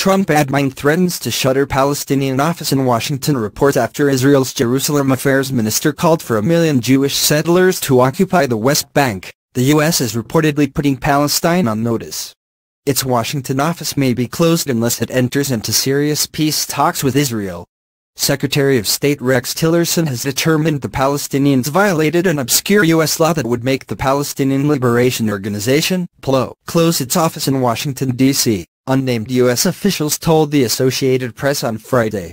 Trump admin threatens to shutter Palestinian office in Washington report after Israel's Jerusalem Affairs Minister called for a million Jewish settlers to occupy the West Bank. The U.S. is reportedly putting Palestine on notice. Its Washington office may be closed unless it enters into serious peace talks with Israel. Secretary of State Rex Tillerson has determined the Palestinians violated an obscure U.S. law that would make the Palestinian Liberation Organization, PLO, close its office in Washington, D.C unnamed U.S. officials told the Associated Press on Friday.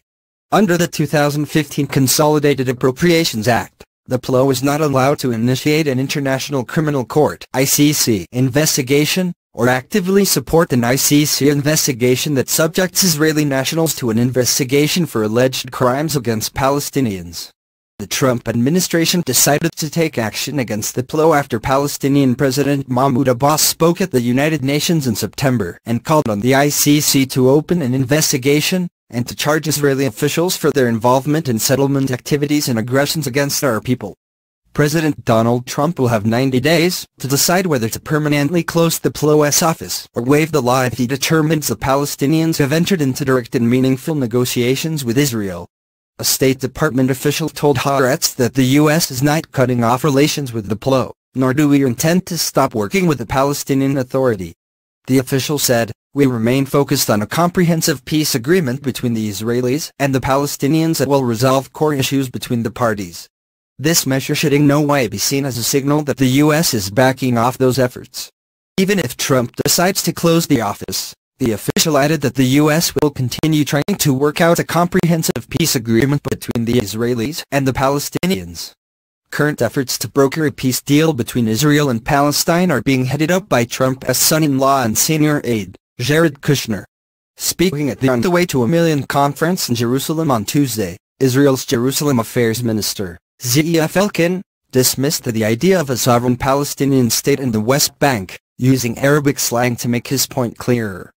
Under the 2015 Consolidated Appropriations Act, the PLO is not allowed to initiate an International Criminal Court ICC investigation, or actively support an ICC investigation that subjects Israeli nationals to an investigation for alleged crimes against Palestinians. The Trump administration decided to take action against the PLO after Palestinian President Mahmoud Abbas spoke at the United Nations in September and called on the ICC to open an investigation and to charge Israeli officials for their involvement in settlement activities and aggressions against our people. President Donald Trump will have 90 days to decide whether to permanently close the PLO's office or waive the law if he determines the Palestinians have entered into direct and meaningful negotiations with Israel. A State Department official told Haaretz that the U.S. is not cutting off relations with the PLO, nor do we intend to stop working with the Palestinian Authority. The official said, we remain focused on a comprehensive peace agreement between the Israelis and the Palestinians that will resolve core issues between the parties. This measure should in no way be seen as a signal that the U.S. is backing off those efforts. Even if Trump decides to close the office, the official added that the U.S. will continue trying to work out a comprehensive peace agreement between the Israelis and the Palestinians. Current efforts to broker a peace deal between Israel and Palestine are being headed up by Trump's son-in-law and senior aide, Jared Kushner. Speaking at the On the Way to a Million conference in Jerusalem on Tuesday, Israel's Jerusalem Affairs Minister, Ze'ev Elkin, dismissed the idea of a sovereign Palestinian state in the West Bank, using Arabic slang to make his point clearer.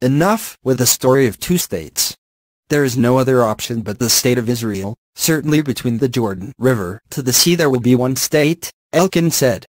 Enough with the story of two states. There is no other option but the state of Israel, certainly between the Jordan River to the sea there will be one state, Elkin said.